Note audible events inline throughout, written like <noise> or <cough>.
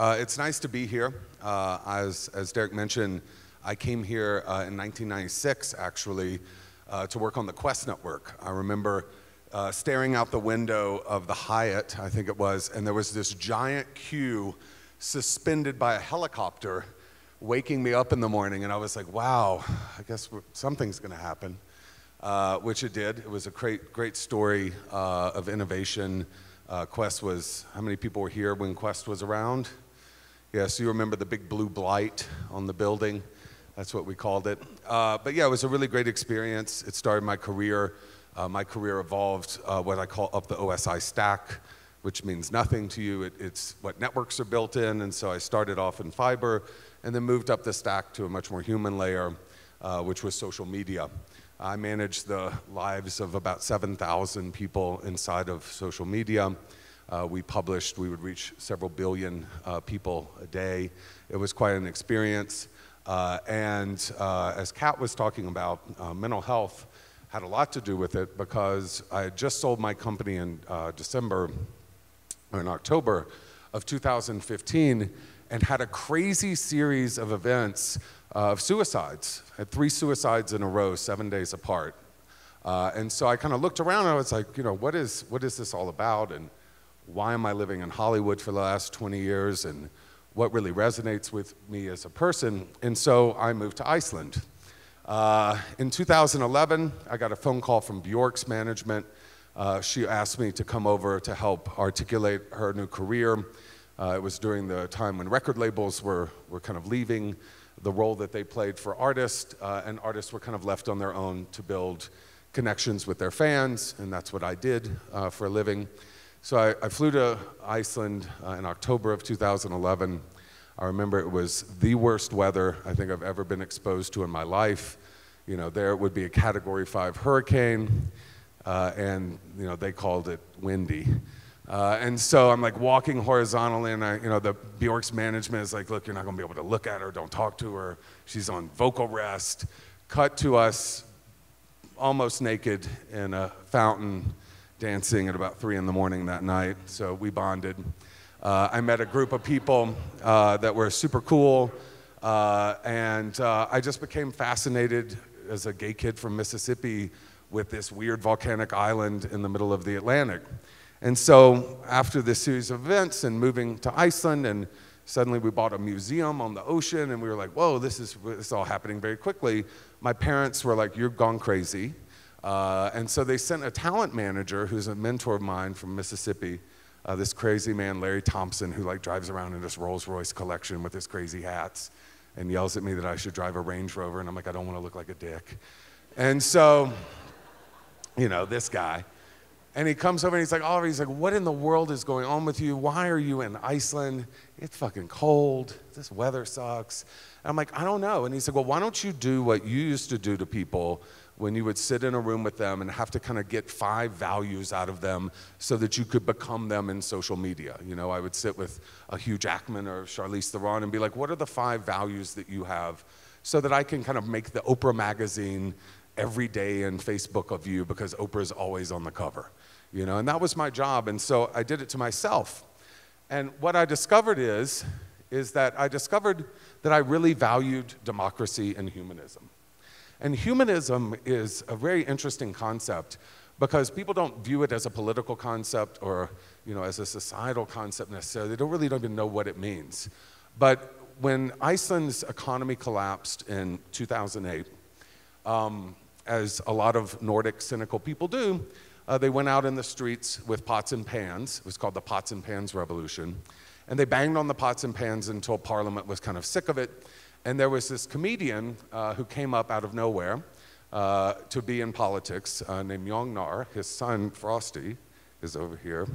Uh, it's nice to be here. Uh, as, as Derek mentioned, I came here uh, in 1996 actually uh, to work on the Qwest network. I remember uh, staring out the window of the Hyatt, I think it was, and there was this giant Q suspended by a helicopter waking me up in the morning. And I was like, wow, I guess something's going to happen, uh, which it did. It was a great, great story of innovation uh, Qwest was, how many people were here when Qwest was around? Yes, you remember the big blue blight on the building. That's what we called it. Uh, but yeah, it was a really great experience. It started my career. Uh, my career evolved uh, what I call up the OSI stack, which means nothing to you. It, it's what networks are built in. And so I started off in fiber and then moved up the stack to a much more human layer, uh, which was social media. I manage the lives of about 7,000 people inside of social media. Uh, we published, we would reach several billion uh, people a day. It was quite an experience. Uh, and uh, as Kat was talking about, uh, mental health had a lot to do with it because I had just sold my company in uh, December or in October of 2015 and had a crazy series of events of suicides. I had three suicides in a row, seven days apart. And so I kind of looked around and I was like, you know, what is, what is this all about? And why am I living in Hollywood for the last 20 years? And what really resonates with me as a person? And so I moved to Iceland. Uh, in 2011, I got a phone call from Bjork's management. Uh, she asked me to come over to help articulate her new career. Uh, it was during the time when record labels were, were kind of leaving the role that they played for artists, uh, and artists were kind of left on their own to build connections with their fans, and that's what I did uh, for a living. So I, I flew to Iceland uh, in October of 2011. I remember it was the worst weather I think I've ever been exposed to in my life. You know, there it would be a Category 5 hurricane, uh, and you know they called it windy. Uh, and so I'm like walking horizontally, and I, you know, the Bjork's management is like, look, you're not gonna be able to look at her, don't talk to her. She's on vocal rest. Cut to us almost naked in a fountain dancing at about three in the morning that night. So we bonded. Uh, I met a group of people uh, that were super cool, uh, and uh, I just became fascinated as a gay kid from Mississippi with this weird volcanic island in the middle of the Atlantic. And so after this series of events and moving to Iceland and suddenly we bought a museum on the ocean and we were like, whoa, this is, this is all happening very quickly. My parents were like, you're gone crazy. Uh, and so they sent a talent manager who's a mentor of mine from Mississippi, uh, this crazy man, Larry Thompson, who like drives around in this Rolls Royce collection with his crazy hats and yells at me that I should drive a Range Rover. And I'm like, I don't want to look like a dick. And so, you know, this guy. And he comes over and he's like, Oliver, he's like, what in the world is going on with you? Why are you in Iceland? It's fucking cold. This weather sucks. And I'm like, I don't know. And he said, well, why don't you do what you used to do to people when you would sit in a room with them and have to kind of get five values out of them so that you could become them in social media. You know, I would sit with a Hugh Jackman or Charlize Theron and be like, what are the five values that you have so that I can kind of make the Oprah magazine every day in Facebook of you because Oprah's always on the cover you know, and that was my job. And so I did it to myself. And what I discovered is, is that I discovered that I really valued democracy and humanism. And humanism is a very interesting concept because people don't view it as a political concept or you know, as a societal concept necessarily. They don't really don't even know what it means. But when Iceland's economy collapsed in 2008, um, as a lot of Nordic cynical people do, uh, they went out in the streets with pots and pans. It was called the Pots and Pans Revolution. And they banged on the pots and pans until Parliament was kind of sick of it. And there was this comedian uh, who came up out of nowhere uh, to be in politics uh, named Jon Gnarr. His son, Frosty, is over here.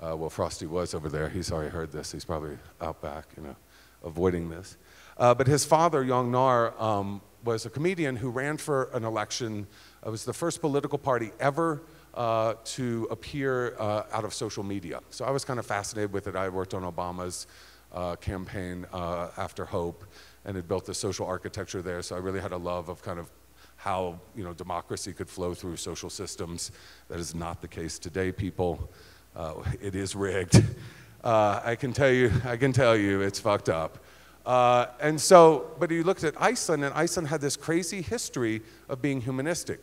Uh, well, Frosty was over there. He's already heard this. He's probably out back, you know, avoiding this. Uh, but his father, Jon Gnarr, um, was a comedian who ran for an election. It was the first political party ever uh, to appear uh, out of social media. So I was kind of fascinated with it. I worked on Obama's uh, campaign uh, after Hope and had built the social architecture there. So I really had a love of kind of how you know democracy could flow through social systems. That is not the case today, people. Uh, it is rigged. <laughs> Uh, I can tell you, I can tell you, it's fucked up. Uh, and so, but you looked at Iceland, and Iceland had this crazy history of being humanistic.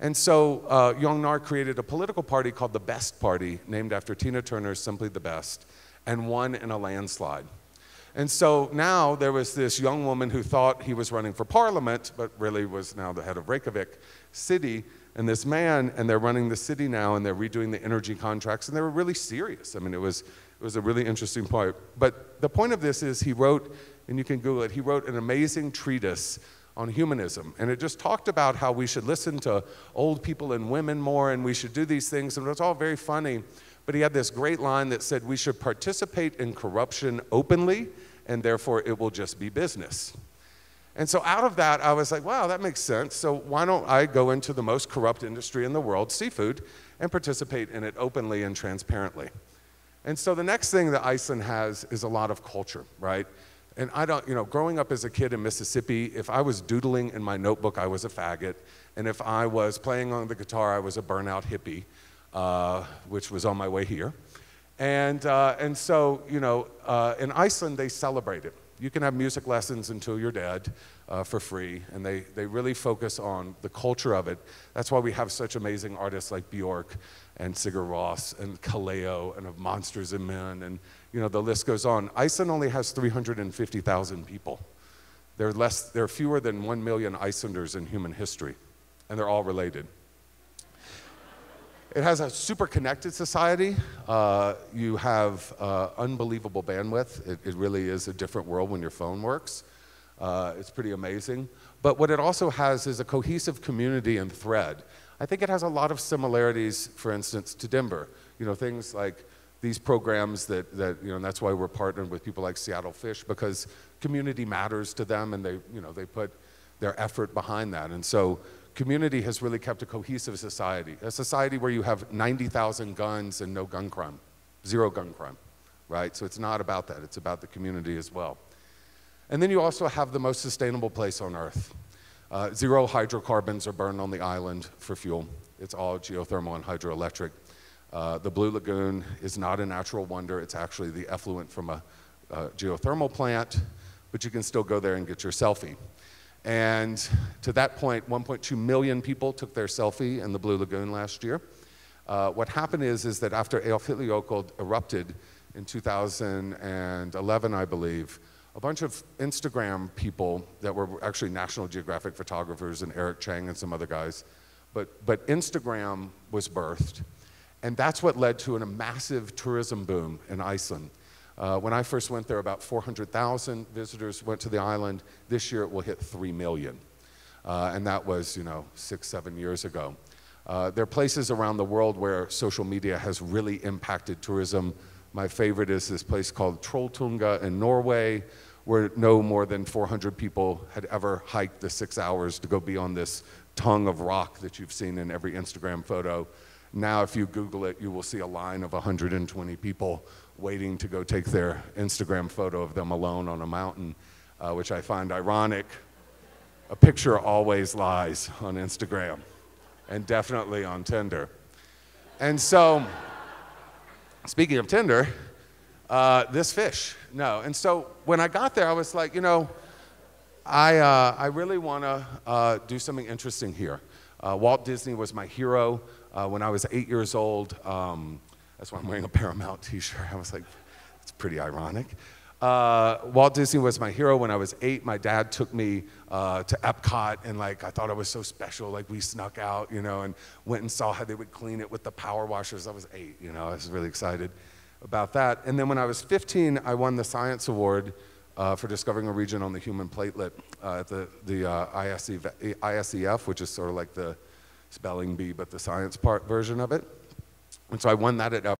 And so uh, Jon created a political party called the Best Party, named after Tina Turner's Simply the Best, and won in a landslide. And so now there was this young woman who thought he was running for parliament, but really was now the head of Reykjavik city, and this man, and they're running the city now, and they're redoing the energy contracts, and they were really serious. I mean, it was, it was a really interesting point. But the point of this is he wrote, and you can Google it, he wrote an amazing treatise on humanism. And it just talked about how we should listen to old people and women more, and we should do these things, and it was all very funny. But he had this great line that said, We should participate in corruption openly, and therefore it will just be business. And so out of that, I was like, wow, that makes sense. So why don't I go into the most corrupt industry in the world, seafood, and participate in it openly and transparently? And so the next thing that Iceland has is a lot of culture, right? And I don't, you know, growing up as a kid in Mississippi, if I was doodling in my notebook, I was a faggot. And if I was playing on the guitar, I was a burnout hippie, which was on my way here. And, uh, and so, you know, uh, in Iceland, they celebrate it. You can have music lessons until you're dead uh, for free, and they, they really focus on the culture of it. That's why we have such amazing artists like Bjork and Sigur Rós and Kaleo and of Monsters and Men, and you know, the list goes on. Iceland only has 350,000 people. There are, less, there are fewer than 1 million Icelanders in human history, and they're all related. It has a super connected society. Uh, you have uh, unbelievable bandwidth. It, it, really is a different world when your phone works. Uh, it's pretty amazing. But what it also has is a cohesive community and thread. I think it has a lot of similarities, for instance, to Denver. You know, things like these programs that, that you know, and that's why we're partnered with people like Seattle Fish because community matters to them and they, you know, they put their effort behind that. And so community has really kept a cohesive society, a society where you have 90,000 guns and no gun crime, zero gun crime, right? So it's not about that, it's about the community as well. And then you also have the most sustainable place on earth. Uh, zero hydrocarbons are burned on the island for fuel. It's all geothermal and hydroelectric. Uh, the Blue Lagoon is not a natural wonder, it's actually the effluent from a, a geothermal plant, but you can still go there and get your selfie. And to that point, 1.2 million people took their selfie in the Blue Lagoon last year. Uh, what happened is, is that after Eyjafjallajökull erupted in 2011, I believe, a bunch of Instagram people that were actually National Geographic photographers and Eric Chang and some other guys, but, but Instagram was birthed. And that's what led to a massive tourism boom in Iceland. Uh, when I first went there, about 400,000 visitors went to the island. This year it will hit 3 million. Uh, and that was, you know, six, seven years ago. Uh, there are places around the world where social media has really impacted tourism. My favorite is this place called Trolltunga in Norway, where no more than 400 people had ever hiked the six hours to go be on this tongue of rock that you've seen in every Instagram photo. Now, if you Google it, you will see a line of 120 people waiting to go take their Instagram photo of them alone on a mountain, uh, which I find ironic. A picture always lies on Instagram and definitely on Tinder. And so, speaking of Tinder, uh, this fish, no. And so when I got there, I was like, you know, I, uh, I really want to uh, do something interesting here. Uh, Walt Disney was my hero uh, when I was eight years old. Um, that's why I'm wearing a Paramount t-shirt. <laughs> I was like, it's pretty ironic. Uh, Walt Disney was my hero when I was eight. My dad took me uh, to Epcot, and like I thought I was so special. Like we snuck out, you know, and went and saw how they would clean it with the power washers. I was eight, you know. I was really excited about that. And then when I was 15, I won the Science Award uh, for discovering a region on the human platelet uh, at the the uh, ISEF, which is sort of like the spelling bee, but the science part version of it. And so I won that at uh,